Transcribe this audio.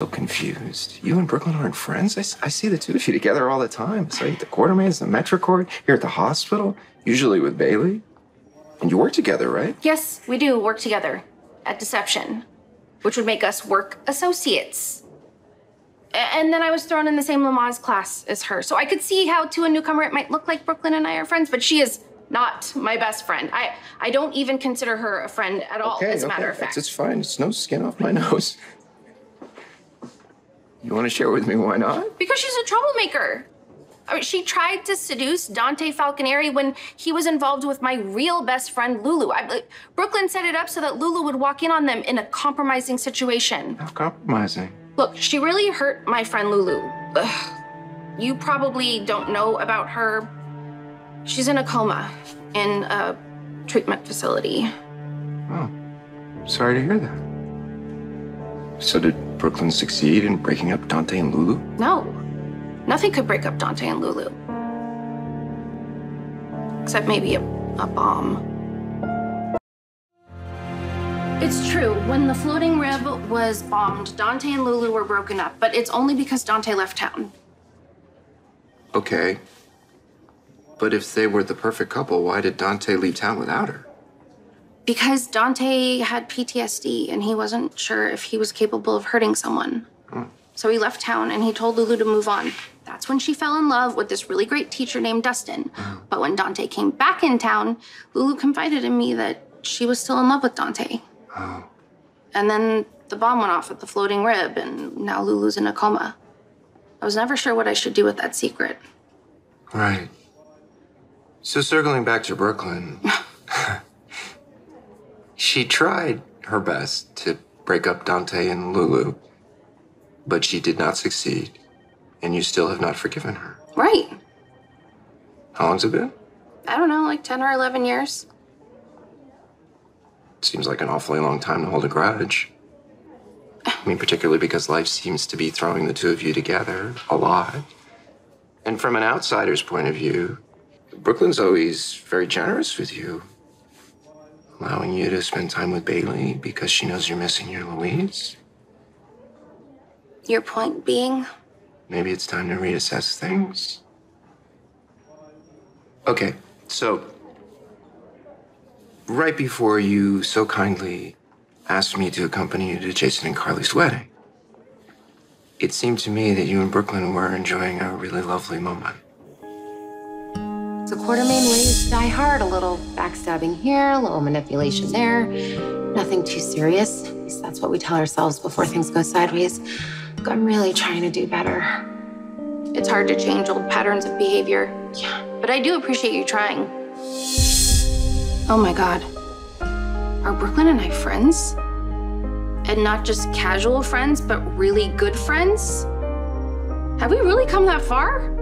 So confused. You and Brook Lynn aren't friends? I see the two of you together all the time. So at the Quartermaines, the Metrocourt, here at the hospital, usually with Bailey. And you work together, right? Yes, we do work together at Deception, which would make us work associates. And then I was thrown in the same Lamaze class as her, so I could see how to a newcomer it might look like Brook Lynn and I are friends, but she is not my best friend. I I don't even consider her a friend at all, as a matter of It's, fact. it's fine. It's no skin off my nose. You want to share with me why not? Because she's a troublemaker. I mean, she tried to seduce Dante Falconeri when he was involved with my real best friend Lulu. I, like, Brook Lynn set it up so that Lulu would walk in on them in a compromising situation. How compromising. Look, she really hurt my friend Lulu. Ugh. You probably don't know about her. She's in a coma in a treatment facility. Oh, sorry to hear that. So did Brook Lynn succeed in breaking up Dante and Lulu? No, nothing could break up Dante and Lulu. Except maybe a, a bomb. It's true, when the floating rib was bombed, Dante and Lulu were broken up, but it's only because Dante left town. Okay. But if they were the perfect couple, why did Dante leave town without her? Because Dante had PTSD and he wasn't sure if he was capable of hurting someone. So he left town and he told Lulu to move on. That's when she fell in love with this really great teacher named Dustin. But when Dante came back in town, Lulu confided in me that she was still in love with Dante. And then the bomb went off at the floating rib, and now Lulu's in a coma. I was never sure what I should do with that secret. Right. So circling back to Brook Lynn, she tried her best to break up Dante and Lulu, but she did not succeed, and you still have not forgiven her. Right. How long's it been? I don't know, like 10 or 11 years. Seems like an awfully long time to hold a grudge. I mean, particularly because life seems to be throwing the two of you together a lot. And from an outsider's point of view, Brook Lynn's always very generous with you, allowing you to spend time with Bailey because she knows you're missing your Louise. Your point being? Maybe it's time to reassess things. Okay, so right before you so kindly asked me to accompany you to Jason and Carly's wedding, it seemed to me that you and Brook Lynn were enjoying a really lovely moment. So Quartermaine ways to die hard. A little backstabbing here, a little manipulation there. Nothing too serious. At least that's what we tell ourselves before things go sideways. I'm really trying to do better. It's hard to change old patterns of behavior. Yeah. But I do appreciate you trying. Oh my god. Are Brook Lynn and I friends? And not just casual friends, but really good friends? Have we really come that far?